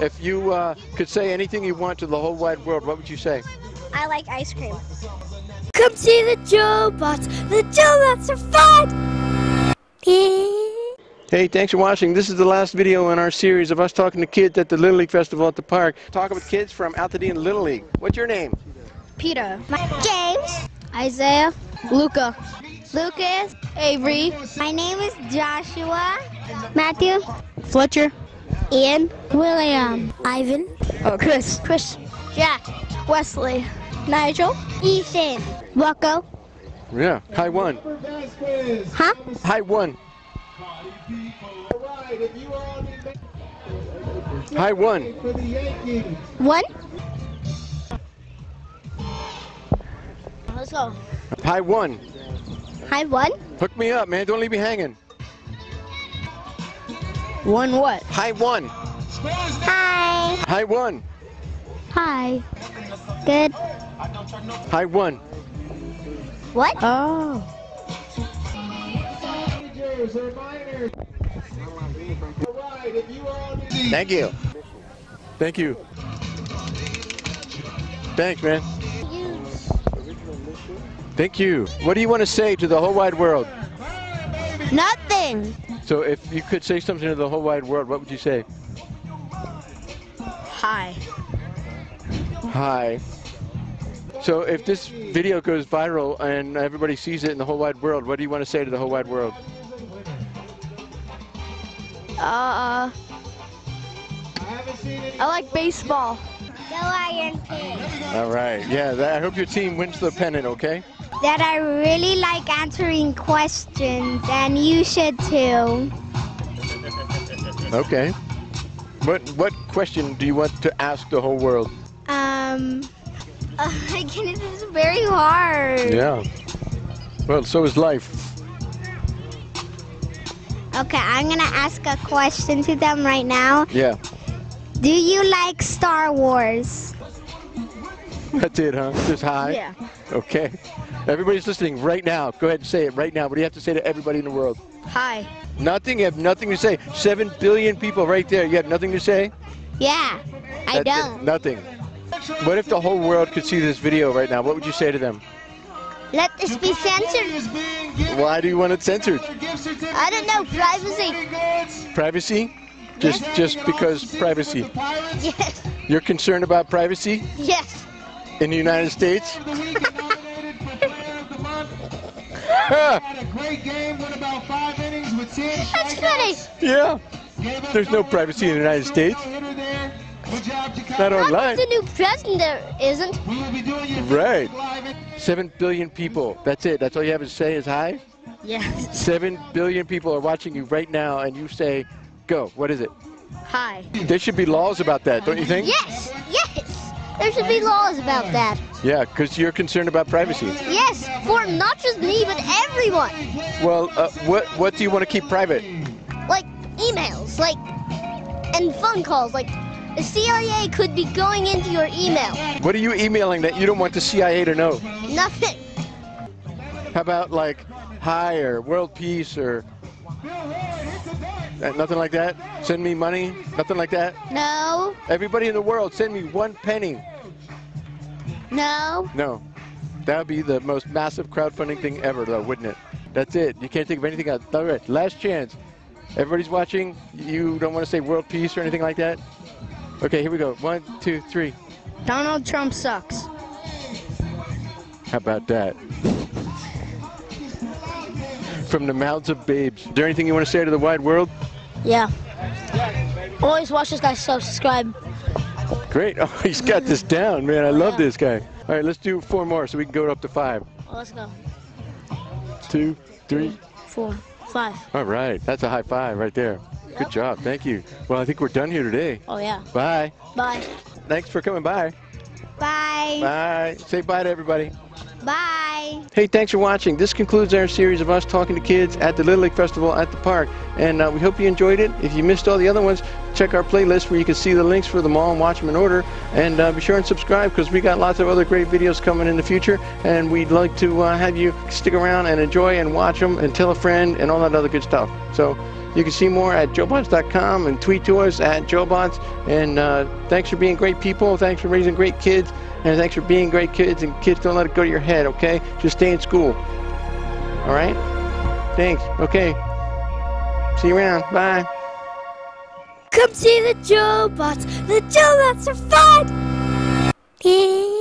if you uh, could say anything you want to the whole wide world, what would you say? I like ice cream. Come see the JoeBots. The JoeBots are fun. Hey, thanks for watching. This is the last video in our series of us talking to kids at the Little League Festival at the park. Talking with kids from Altadena Little League. What's your name? Peter. James. Isaiah. Luca. Lucas. Avery. My name is Joshua. Matthew. Fletcher. Ian. William. Um, Ivan. Oh, Chris. Chris. Jack. Wesley. Nigel. Ethan. Rocco. Yeah. Hi one. Huh? Hi one. Hi one. One. Let's go. Hi one. Hi, one. Hook me up, man. Don't leave me hanging. One what? Hi one. Hi. Hi one. Hi. Good. Hi one. What? Oh. Thank you. Thank you. Thanks, man. Thank you. What do you want to say to the whole wide world? Nothing. So if you could say something to the whole wide world, what would you say? Hi. Hi. So if this video goes viral and everybody sees it in the whole wide world, what do you want to say to the whole wide world? Uh. Uh. I like baseball. Go Iron Pig. All right. Yeah, that, I hope your team wins the pennant, okay? That I really like answering questions, and you should too. Okay. What what question do you want to ask the whole world? Um. Goodness, this is very hard. Yeah. Well, so is life. Okay, I'm gonna ask a question to them right now. Yeah. Do you like Star Wars? That's it, huh? Just hi? Yeah. Okay. Everybody's listening right now. Go ahead and say it right now. What do you have to say to everybody in the world? Hi. Nothing? You have nothing to say. Seven billion people right there. You have nothing to say? Yeah, I That's it. don't. Nothing. What if the whole world could see this video right now? What would you say to them? Let this be censored. Why do you want it censored? I don't know, privacy. Privacy? Just just because privacy. Yes, You're concerned about privacy yes. In the United States? Had a great game, went about five innings with 10 That's funny. yeah. There's no privacy in the United States. Hitter there. Good job, Not online. The new president there isn't. We will be doing your Right. Seven billion people. That's it. That's all you have to say is hi? Yes. Seven billion people are watching you right now, and you say, go. What is it? Hi. There should be laws about that, don't you think? Yes, yes. There should be laws about that. Yeah, because you're concerned about privacy. Yes, for not just me, but everyone. Well, uh, what what do you want to keep private? Like emails, like, and phone calls. Like, the CIA could be going into your email. What are you emailing that you don't want the CIA to know? Nothing. How about like hi or world peace or uh, nothing like that? Send me money? Nothing like that? No, Everybody in the world, send me one penny. no. No. That would be the most massive crowdfunding thing ever, though, wouldn't it? That's it. You can't think of anything else. All right, last chance. Everybody's watching. You don't want to say world peace or anything like that? Okay, here we go. One, two, three. Donald Trump sucks. How about that? From the mouths of babes. Is there anything you want to say to the wide world? Yeah. Always watch this guy subscribe. Great. Oh, he's got this down, man. I love this guy. All right, let's do four more so we can go up to five. Oh, let's go. Two, three. Four, five. All right. That's a high five right there. Good job. Thank you. Well, I think we're done here today. Oh yeah. Bye. Bye. Thanks for coming by. Bye. Bye. Say bye to everybody. Bye. Hey, thanks for watching. This concludes our series of us talking to kids at the Little League Festival at the park. And uh, we hope you enjoyed it. If you missed all the other ones, check our playlist where you can see the links for them all and watch them in order. And uh, be sure and subscribe because we got lots of other great videos coming in the future. And we'd like to uh, have you stick around and enjoy and watch them and tell a friend and all that other good stuff. So You can see more at joebots.com and tweet to us at joebots. And uh, thanks for being great people. Thanks for raising great kids. And thanks for being great kids. And kids, don't let it go to your head, okay? Just stay in school. All right? Thanks. Okay. See you around. Bye. Come see the JoeBots. The JoeBots are fun.